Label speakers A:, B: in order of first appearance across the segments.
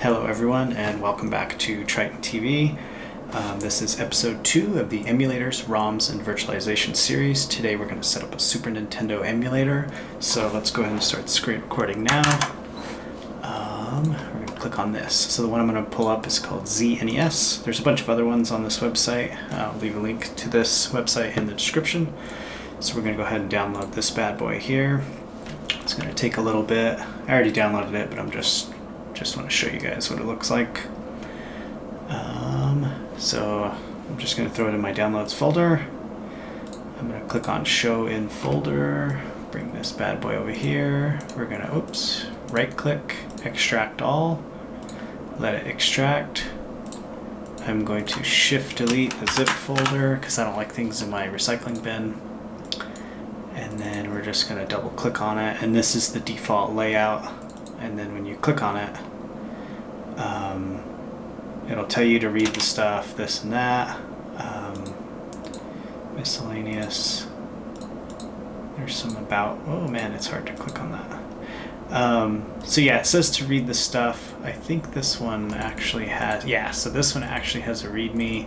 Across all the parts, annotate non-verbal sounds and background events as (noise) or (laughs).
A: Hello, everyone, and welcome back to Triton TV. Um, this is episode two of the emulators, ROMs, and virtualization series. Today, we're going to set up a Super Nintendo emulator. So let's go ahead and start screen recording now. Um, we're going to click on this. So the one I'm going to pull up is called ZSNES. There's a bunch of other ones on this website. I'll leave a link to this website in the description. So we're going to go ahead and download this bad boy here. It's going to take a little bit. I already downloaded it, but I'm just just want to show you guys what it looks like. Um, so I'm just going to throw it in my downloads folder. I'm going to click on show in folder, bring this bad boy over here. We're going to, oops, right click, extract all, let it extract. I'm going to shift delete the zip folder because I don't like things in my recycling bin. And then we're just going to double click on it. And this is the default layout and then when you click on it, um, it'll tell you to read the stuff, this and that. Um, miscellaneous. There's some about, oh man, it's hard to click on that. Um, so yeah, it says to read the stuff. I think this one actually has, yeah, so this one actually has a readme.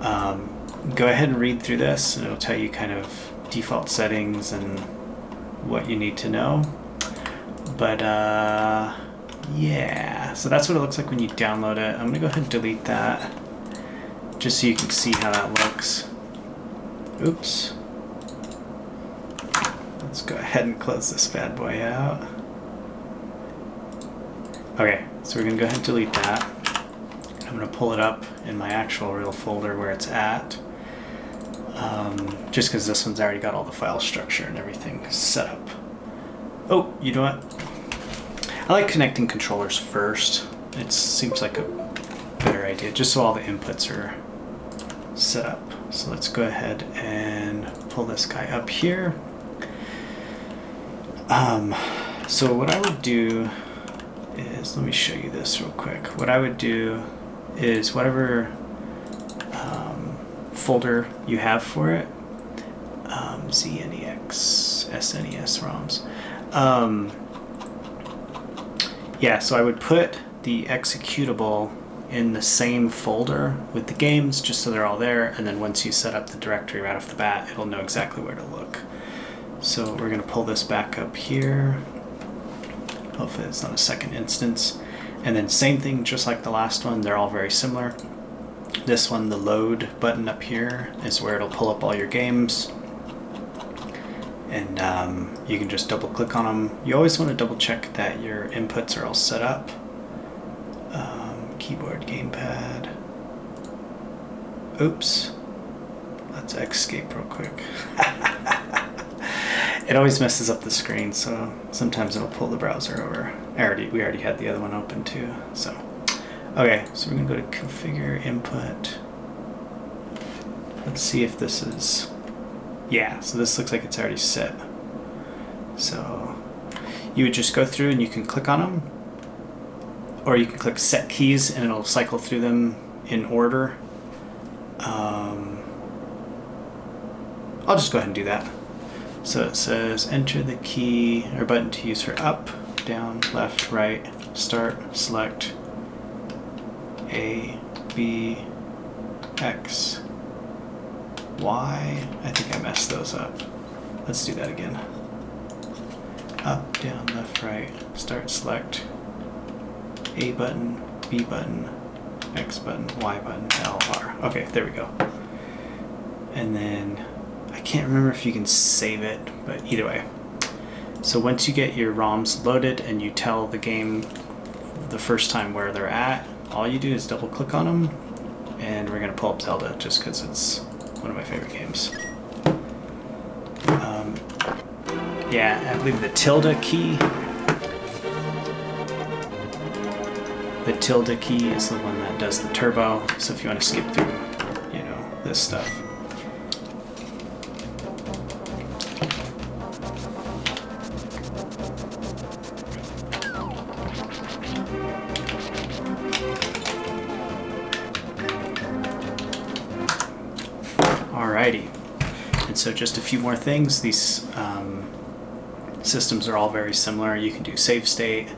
A: Um, go ahead and read through this and it'll tell you kind of default settings and what you need to know. But uh, yeah, so that's what it looks like when you download it. I'm gonna go ahead and delete that just so you can see how that looks. Oops. Let's go ahead and close this bad boy out. Okay, so we're gonna go ahead and delete that. I'm gonna pull it up in my actual real folder where it's at. Um, just because this one's already got all the file structure and everything set up. Oh, you know what? I like connecting controllers first. It seems like a better idea, just so all the inputs are set up. So let's go ahead and pull this guy up here. Um, so what I would do is, let me show you this real quick. What I would do is whatever um, folder you have for it, um, ZSNES, SNES ROMs, um, yeah, so I would put the executable in the same folder with the games just so they're all there and then once you set up the directory right off the bat it'll know exactly where to look. So we're going to pull this back up here. Hopefully it's not a second instance. And then same thing just like the last one, they're all very similar. This one, the load button up here is where it'll pull up all your games and um, you can just double click on them. You always want to double check that your inputs are all set up. Um, keyboard, gamepad. Oops. Let's escape real quick. (laughs) it always messes up the screen, so sometimes it'll pull the browser over. I already, we already had the other one open too, so. Okay, so we're gonna go to configure input. Let's see if this is yeah, so this looks like it's already set. So you would just go through and you can click on them, or you can click set keys and it'll cycle through them in order. Um, I'll just go ahead and do that. So it says enter the key or button to use for up, down, left, right, start, select, A, B, X, Y. I think I messed those up. Let's do that again. Up, down, left, right, start, select, A button, B button, X button, Y button, L, R. Okay, there we go. And then I can't remember if you can save it, but either way. So once you get your ROMs loaded and you tell the game the first time where they're at, all you do is double click on them and we're going to pull up Zelda just because it's one of my favorite games. Um, yeah, I believe the tilde key. The tilde key is the one that does the turbo. So if you want to skip through, you know, this stuff. Alrighty. And so just a few more things. These um, systems are all very similar. You can do save state,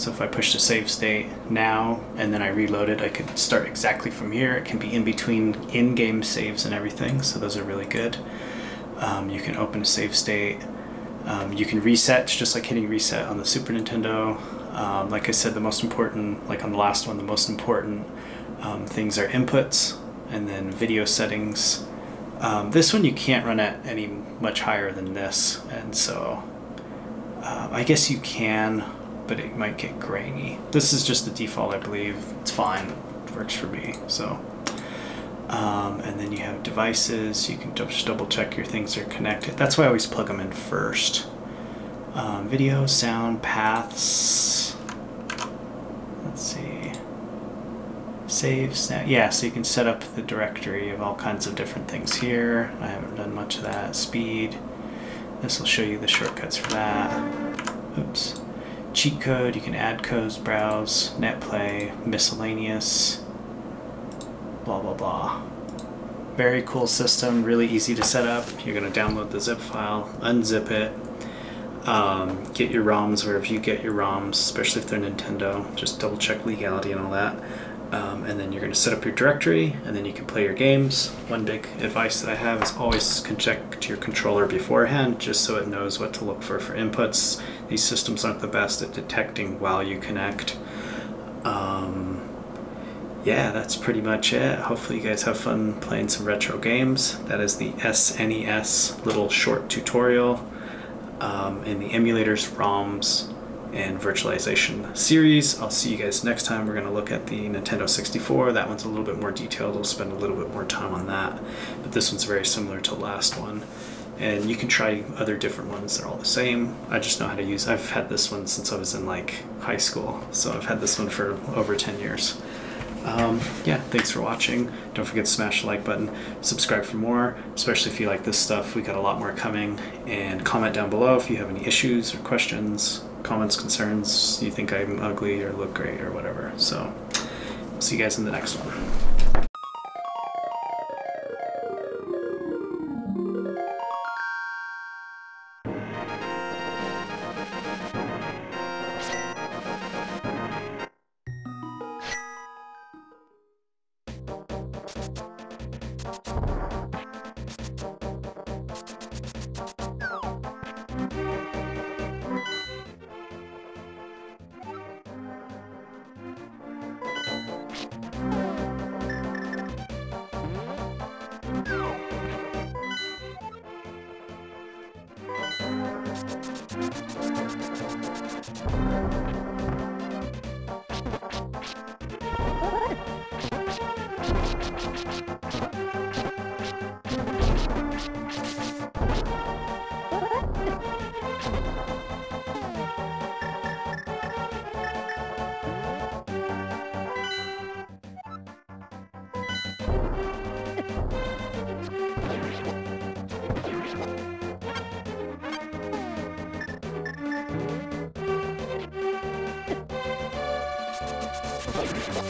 A: So if I push to save state now and then I reload it, I could start exactly from here. It can be in between in-game saves and everything, so those are really good. Um, you can open a save state. Um, you can reset, just like hitting reset on the Super Nintendo. Um, like I said, the most important, like on the last one, the most important um, things are inputs and then video settings. Um, this one you can't run at any much higher than this, and so uh, I guess you can, but it might get grainy. This is just the default, I believe. It's fine, it works for me. So, um, and then you have devices. You can just double check your things are connected. That's why I always plug them in first. Um, video, sound, paths. Let's see. Save, snap. Yeah, so you can set up the directory of all kinds of different things here. I haven't done much of that. Speed. This will show you the shortcuts for that. Oops. Cheat code, you can add codes, browse, netplay, miscellaneous, blah blah blah. Very cool system, really easy to set up. You're going to download the zip file, unzip it, um, get your ROMs wherever you get your ROMs, especially if they're Nintendo. Just double check legality and all that. Um, and then you're going to set up your directory, and then you can play your games. One big advice that I have is always connect your controller beforehand, just so it knows what to look for for inputs. These systems aren't the best at detecting while you connect. Um, yeah, that's pretty much it. Hopefully you guys have fun playing some retro games. That is the SNES little short tutorial um, in the emulators, ROMs, and virtualization series. I'll see you guys next time. We're going to look at the Nintendo 64. That one's a little bit more detailed. We'll spend a little bit more time on that. But this one's very similar to last one. And you can try other different ones. They're all the same. I just know how to use. I've had this one since I was in like high school. So I've had this one for over 10 years. Um, yeah, thanks for watching. Don't forget to smash the like button, subscribe for more, especially if you like this stuff. We got a lot more coming. And comment down below if you have any issues or questions comments, concerns, you think I'm ugly or look great or whatever. So, see you guys in the next one. you